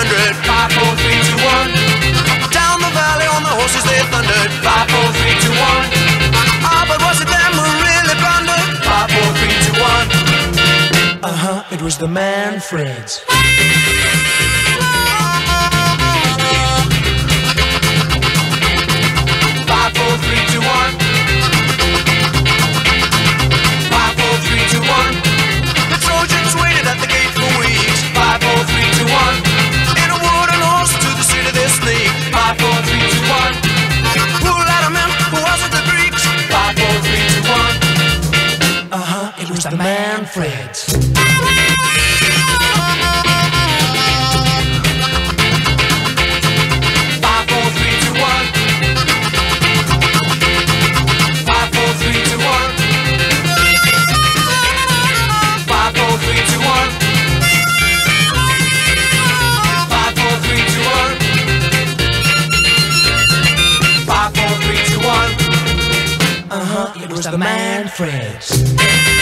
thundered. Five, four, three, two, one. Down the valley on the horses they thundered. Five, four, three, two, one. Ah, but was it them who really thundered? Five, four, three, two, one. Uh huh. It was the man, Fred's. Huh, it was the Manfreds. Five, four, three, two, one. Five, four, three, two, one. Five, four, three, two, one. Five, four, three, two, one. Five, four, three, two, one. Uh huh, it was the man Manfreds.